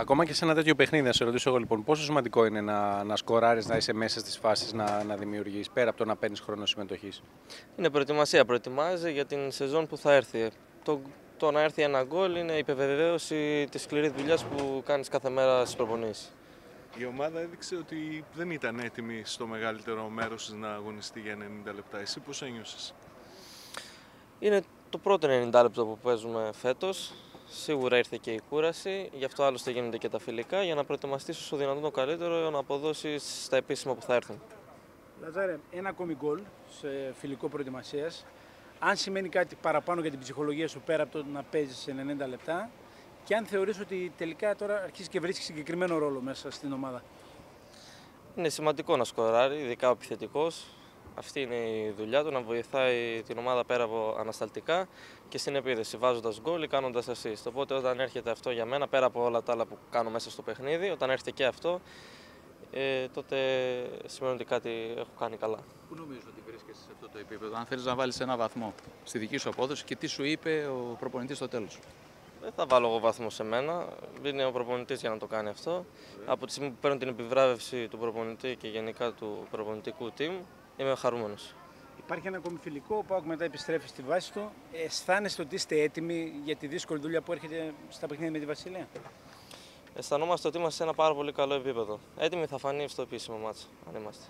Ακόμα και σε ένα τέτοιο παιχνίδι, να σε ρωτήσω εγώ λοιπόν, πόσο σημαντικό είναι να, να σκοράρεις, να είσαι μέσα στις φάσεις να, να δημιουργείς, πέρα από το να παίρνεις χρόνο συμμετοχής; Είναι προετοιμασία. Προετοιμάζει για την σεζόν που θα έρθει. Το, το να έρθει ένα γκολ είναι η επιβεβαίωση της σκληρής δουλειάς που κάνεις κάθε μέρα στις προπονήσεις. Η ομάδα έδειξε ότι δεν ήταν έτοιμη στο μεγαλύτερο μέρος της να αγωνιστεί για 90 λεπτά. Εσύ πώς ένιωσες; Είναι το πρώτο 90 λεπτό που παίζουμε φέτος. Σίγουρα ήρθε και η κούραση, γι' αυτό άλλωστε γίνονται και τα φιλικά, για να προετοιμαστείς όσο δυνατόν το καλύτερο να αποδώσεις στα επίσημα που θα έρθουν. Λαζάρε, ένα ακόμη γκολ σε φιλικό προετοιμασίας. Αν σημαίνει κάτι παραπάνω για την ψυχολογία σου πέρα από το να παίζεις σε 90 λεπτά, και αν θεωρείς ότι τελικά τώρα αρχίζεις και βρίσκεις συγκεκριμένο ρόλο μέσα στην ομάδα. Είναι σημαντικό να σκοράρει, ειδικά ο επιθετικός. Αυτή είναι η δουλειά του, να βοηθάει την ομάδα πέρα από ανασταλτικά και στην επίδεση, βάζοντας γκολ ή κάνοντας assist. Οπότε, όταν έρχεται αυτό για μένα, πέρα από όλα τα άλλα που κάνω μέσα στο παιχνίδι, όταν έρχεται και αυτό, ε, τότε σημαίνει ότι κάτι έχω κάνει καλά. Πού νομίζω ότι βρίσκεσαι σε αυτό το επίπεδο, αν θέλεις να βάλεις ένα βαθμό στη δική σου απόδοση και τι σου είπε ο προπονητής στο τέλος; Δεν θα βάλω εγώ βαθμό σε μένα. Είναι ο προπονητής για να το κάνει αυτό. Από τη στιγμή που παίρνω την επιβράβευση του προπονητή και γενικά του προπονητικού team, είμαι χαρούμενος. Υπάρχει ένα ακόμη φιλικό, ο Πάοκ μετά επιστρέφει στη βάση του. Αισθάνεστε ότι είστε έτοιμοι για τη δύσκολη δουλειά που έρχεται στα παιχνίδια με τη Βασιλεία; Αισθανόμαστε ότι είμαστε σε ένα πάρα πολύ καλό επίπεδο. Έτοιμοι θα φανεί στο επίσημο μάτσο, αν είμαστε.